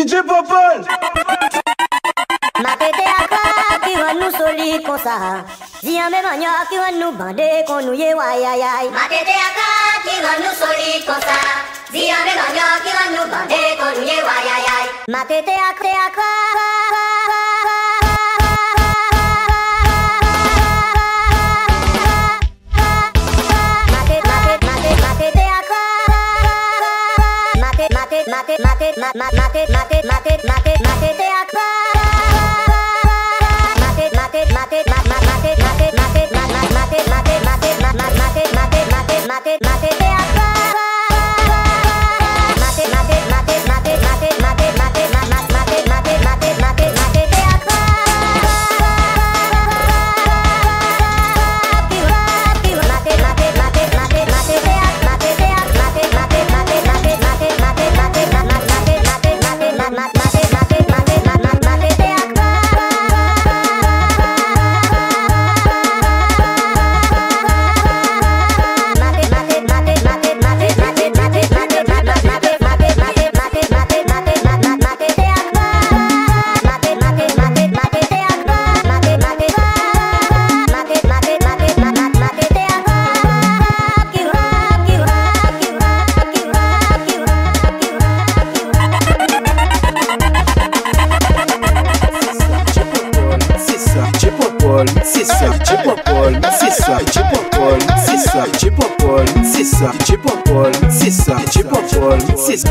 DJ Paupaul Ma tete a kwa ki wan nou soli kon sa Di an me manya ki wan nou bande kon nou ye wayayay Ma tete a ka ki wan nou solide kon sa Di an me ganyan ki wan nou bande kon nou ye wayayay Ma tete a te a kwa Ma te- ma te- ma te- ma te- ma- ma- ma te- ma te- ma te- ma te- C'est ça, DJ Paupaul C'est ça, DJ Paupaul C'est ça, DJ Paupaul C'est ça, DJ Paupaul C'est ça, DJ Paupaul C'est ça